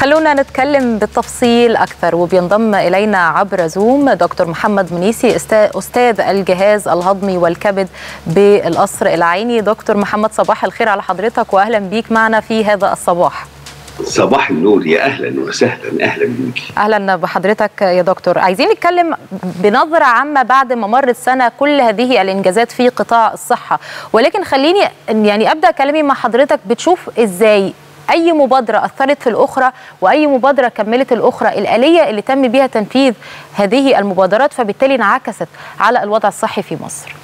خلونا نتكلم بالتفصيل أكثر وبينضم إلينا عبر زوم دكتور محمد منيسي أستاذ الجهاز الهضمي والكبد بالقصر العيني. دكتور محمد صباح الخير على حضرتك وأهلا بيك معنا في هذا الصباح. صباح النور يا أهلا وسهلا أهلا بيك. أهلا بحضرتك يا دكتور. عايزين نتكلم بنظرة عامة بعد ما مرت سنه كل هذه الإنجازات في قطاع الصحة. ولكن خليني يعني أبدأ كلامي مع حضرتك بتشوف إزاي أي مبادرة أثرت في الأخرى وأي مبادرة كملت الأخرى الآلية اللي تم بها تنفيذ هذه المبادرات فبالتالي انعكست على الوضع الصحي في مصر.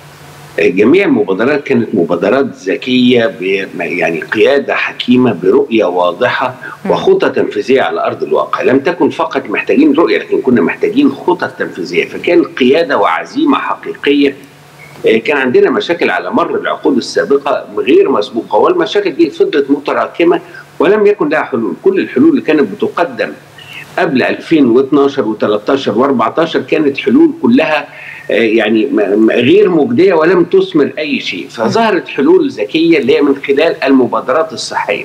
جميع المبادرات كانت مبادرات ذكية يعني قيادة حكيمة برؤية واضحة وخطة تنفيذية على أرض الواقع، لم تكن فقط محتاجين رؤية لكن كنا محتاجين خطط تنفيذية، فكان قيادة وعزيمة حقيقية. كان عندنا مشاكل على مر العقود السابقة غير مسبوقة والمشاكل دي فضلت متراكمة ولم يكن لها حلول، كل الحلول اللي كانت بتقدم قبل 2012 و13 و14 كانت حلول كلها يعني غير مجدية ولم تثمر أي شيء. فظهرت حلول ذكية اللي هي من خلال المبادرات الصحية.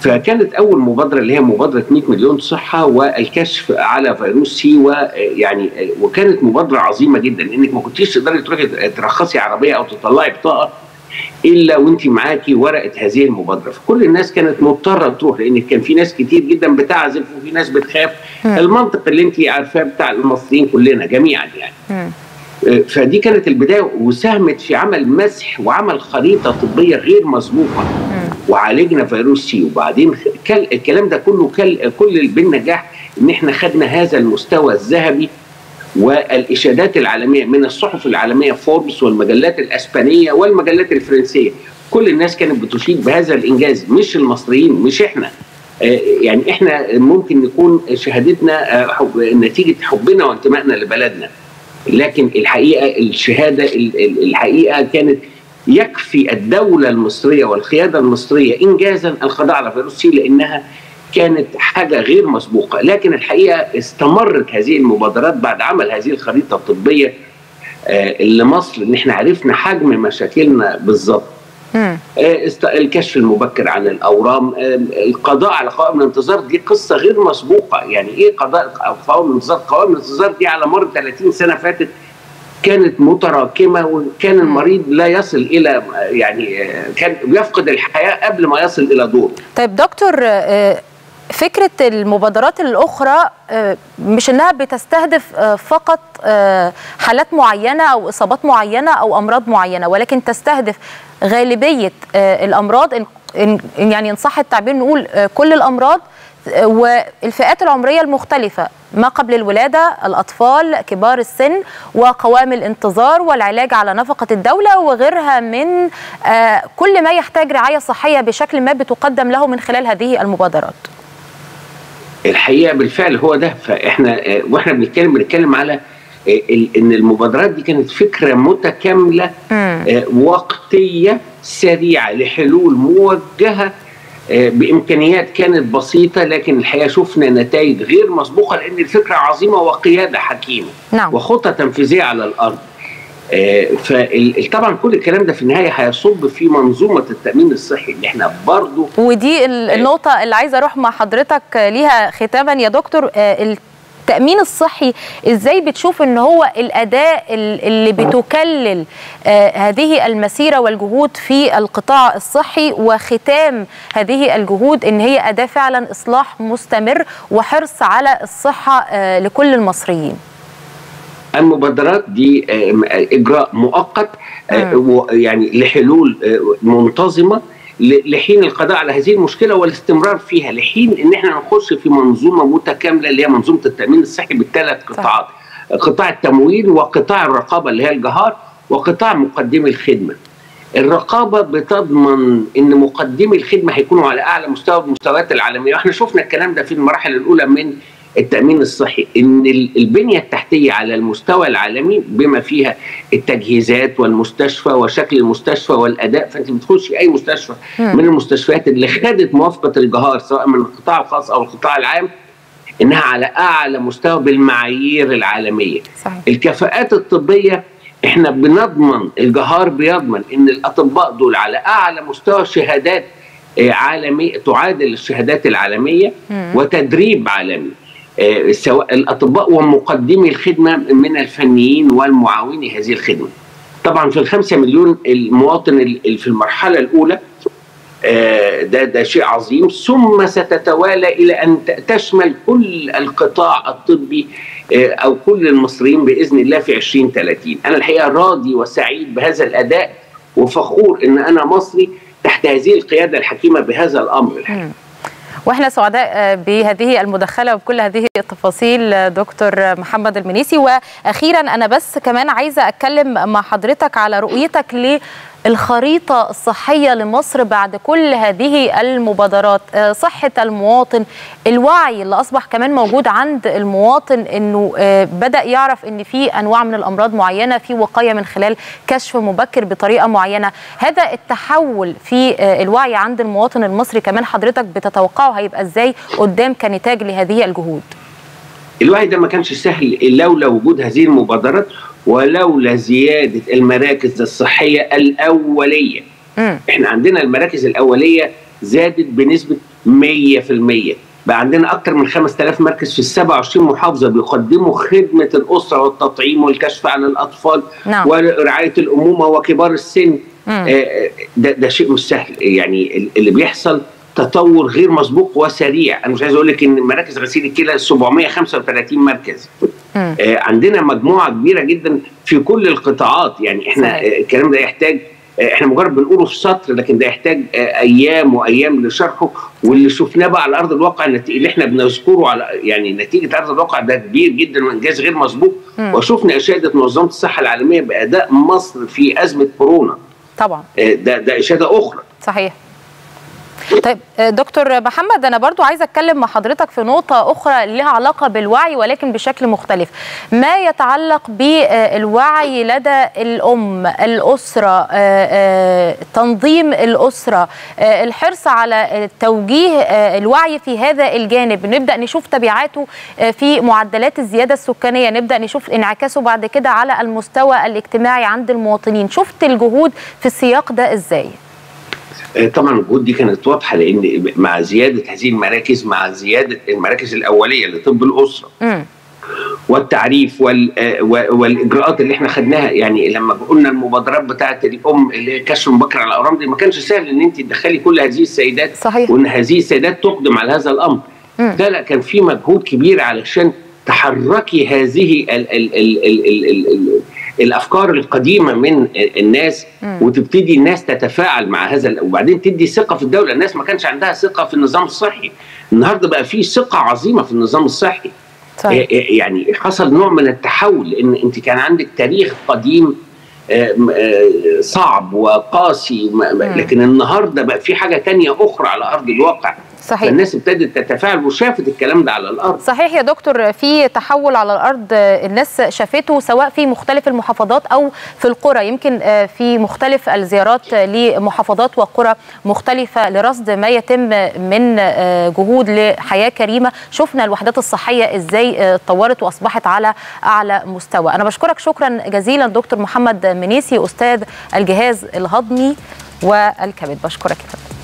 فكانت أول مبادرة اللي هي مبادرة 100 مليون صحة والكشف على فيروس سي ويعني وكانت مبادرة عظيمة جدا. إنك ما كنتيش تقدري تروحي ترخصي عربية أو تطلعي بطاقة إلا وانت معاكي ورقة هذه المبادرة. فكل الناس كانت مضطرة تروح لأن كان في ناس كتير جدا بتعزف وفي ناس بتخاف. المنطق اللي انت عارفاه بتاع المصريين كلنا جميعا يعني. فدي كانت البداية وساهمت في عمل مسح وعمل خريطة طبية غير مسبوقة. وعالجنا فيروس سي وبعدين الكلام ده كله كل بالنجاح إن إحنا خدنا هذا المستوى الذهبي والإشادات العالمية من الصحف العالمية فوربس والمجلات الأسبانية والمجلات الفرنسية. كل الناس كانت بتشيد بهذا الإنجاز. مش المصريين مش إحنا. يعني إحنا ممكن نكون شهادتنا حب نتيجة حبنا وانتمائنا لبلدنا. لكن الحقيقة الشهادة الحقيقة كانت يكفي الدولة المصرية والقيادة المصرية انجازا القضاء على فيروس سي لأنها كانت حاجة غير مسبوقة لكن الحقيقة استمرت هذه المبادرات بعد عمل هذه الخريطة الطبية لمصر إن إحنا عرفنا حجم مشاكلنا بالظبط الكشف المبكر عن الأورام القضاء على قوائم الانتظار دي قصة غير مسبوقة. يعني إيه قضاء قوائم الانتظار؟ قوائم الانتظار دي على مر 30 سنة فاتت كانت متراكمة وكان المريض لا يصل إلى يعني كان بيفقد الحياة قبل ما يصل إلى دور. طيب دكتور فكرة المبادرات الأخرى مش إنها بتستهدف فقط حالات معينة أو إصابات معينة أو أمراض معينة ولكن تستهدف غالبية الأمراض يعني إن صح التعبير نقول كل الأمراض والفئات العمرية المختلفة ما قبل الولادة الأطفال كبار السن وقوام الانتظار والعلاج على نفقة الدولة وغيرها من كل ما يحتاج رعاية صحية بشكل ما بتقدم له من خلال هذه المبادرات. الحقيقة بالفعل هو ده. فإحنا وإحنا بنتكلم بنتكلم على إن المبادرات دي كانت فكرة متكاملة وقتية سريعة لحلول موجهة بإمكانيات كانت بسيطة لكن الحقيقة شفنا نتائج غير مسبوقة لأن الفكرة عظيمة وقيادة حكيمة نعم. وخطة تنفيذية على الأرض. فطبعا كل الكلام ده في النهاية هيصب في منظومة التأمين الصحي. اللي إحنا برضو ودي النقطة اللي عايزة أروح مع حضرتك ليها ختاما. يا دكتور التأمين الصحي إزاي بتشوف إن هو الأداة اللي بتكلل آه هذه المسيرة والجهود في القطاع الصحي وختام هذه الجهود إن هي أداة فعلا إصلاح مستمر وحرص على الصحة آه لكل المصريين؟ المبادرات دي إجراء مؤقت يعني لحلول منتظمة لحين القضاء على هذه المشكلة والاستمرار فيها لحين إن إحنا نخش في منظومة متكاملة اللي هي منظومة التأمين الصحي بالثلاث قطاعات قطاع التمويل وقطاع الرقابة اللي هي الجهار وقطاع مقدمي الخدمة. الرقابة بتضمن إن مقدمي الخدمة هيكونوا على أعلى مستوى بالمستويات العالمية. وإحنا شفنا الكلام ده في المراحل الأولى من التأمين الصحي إن البنية التحتية على المستوى العالمي بما فيها التجهيزات والمستشفى وشكل المستشفى والأداء فأنت بتخشي أي مستشفى من المستشفيات اللي خدت موافقة الجهار سواء من القطاع الخاص أو القطاع العام إنها على أعلى مستوى بالمعايير العالمية. صحيح. الكفاءات الطبية إحنا بنضمن الجهار بيضمن إن الأطباء دول على أعلى مستوى شهادات عالمي تعادل الشهادات العالمية وتدريب عالمي. سواء الأطباء ومقدمي الخدمة من الفنيين والمعاوني هذه الخدمة. طبعا في الخمسة مليون المواطن اللي في المرحلة الأولى ده ده شيء عظيم. ثم ستتوالى إلى أن تشمل كل القطاع الطبي أو كل المصريين بإذن الله في 2030 أنا الحقيقة راضي وسعيد بهذا الأداء وفخور إن أنا مصري تحت هذه القيادة الحكيمة بهذا الأمر. الحقيقة وإحنا سعداء بهذه المداخله وبكل هذه التفاصيل دكتور محمد المنيسي. وأخيرا أنا بس كمان عايزة أتكلم مع حضرتك على رؤيتك للخريطه الصحية لمصر بعد كل هذه المبادرات. صحة المواطن الوعي اللي أصبح كمان موجود عند المواطن إنه بدأ يعرف إن في أنواع من الأمراض معينة في وقاية من خلال كشف مبكر بطريقة معينة. هذا التحول في الوعي عند المواطن المصري كمان حضرتك بتتوقعه هيبقى إزاي قدام كنتاج لهذه الجهود؟ الوعي ده ما كانش سهل لولا وجود هذه المبادرات. ولولا زيادة المراكز الصحية الأولية. م. إحنا عندنا المراكز الأولية زادت بنسبة 100% بقى عندنا أكثر من 5000 مركز في ال 27 محافظة بيقدموا خدمة الأسرة والتطعيم والكشف عن الأطفال نعم. ورعاية الأمومة وكبار السن. آه ده, ده شيء مش سهل. يعني اللي بيحصل تطور غير مسبوق وسريع. أنا مش عايز أقول لك إن مراكز غسيل الكلى 735 مركز. آه عندنا مجموعة كبيرة جدا في كل القطاعات. يعني إحنا آه الكلام ده يحتاج آه إحنا مجرد بنقوله في سطر لكن ده يحتاج آه أيام وأيام لشرحه. واللي شفناه بقى على أرض الواقع اللي إحنا بنذكره على يعني نتيجة أرض الواقع ده كبير جدا وإنجاز غير مسبوق. وشفنا إشادة منظمة الصحة العالمية بأداء مصر في أزمة كورونا. طبعا. ده ده إشادة أخرى. صحيح. طيب دكتور محمد أنا برضو عايزة أتكلم مع حضرتك في نقطة أخرى لها علاقة بالوعي ولكن بشكل مختلف. ما يتعلق بالوعي لدى الأم الأسرة تنظيم الأسرة الحرص على توجيه الوعي في هذا الجانب؟ نبدأ نشوف تبعاته في معدلات الزيادة السكانية نبدأ نشوف انعكاسه بعد كده على المستوى الاجتماعي عند المواطنين. شفت الجهود في السياق ده إزاي؟ طبعا الجهود دي كانت واضحة لأن مع زيادة هذه المراكز مع زيادة المراكز الأولية لطب الأسرة م. والتعريف وال والإجراءات اللي إحنا خدناها يعني لما قلنا المبادرات بتاعة الأم اللي هي كشف مبكر على الأورام دي ما كانش سهل إن أنت تدخلي كل هذه السيدات صحيح. وإن هذه السيدات تقدم على هذا الأمر لا لا كان في مجهود كبير علشان تحركي هذه ال ال ال ال ال ال ال الأفكار القديمة من الناس. وتبتدي الناس تتفاعل مع هذا وبعدين تدي ثقة في الدولة. الناس ما كانش عندها ثقة في النظام الصحي. النهارده بقى في ثقة عظيمة في النظام الصحي. صحيح. يعني حصل نوع من التحول لأن أنت كان عندك تاريخ قديم صعب وقاسي لكن النهارده بقى في حاجة تانية أخرى على أرض الواقع. صحيح. الناس ابتدت تتفاعل وشافت الكلام ده على الأرض. صحيح يا دكتور في تحول على الأرض الناس شافته سواء في مختلف المحافظات أو في القرى. يمكن في مختلف الزيارات لمحافظات وقرى مختلفة لرصد ما يتم من جهود لحياة كريمة. شفنا الوحدات الصحية إزاي اتطورت وأصبحت على أعلى مستوى. أنا بشكرك شكرا جزيلا دكتور محمد منيسي أستاذ الجهاز الهضمي والكبد. بشكرك يا فندم.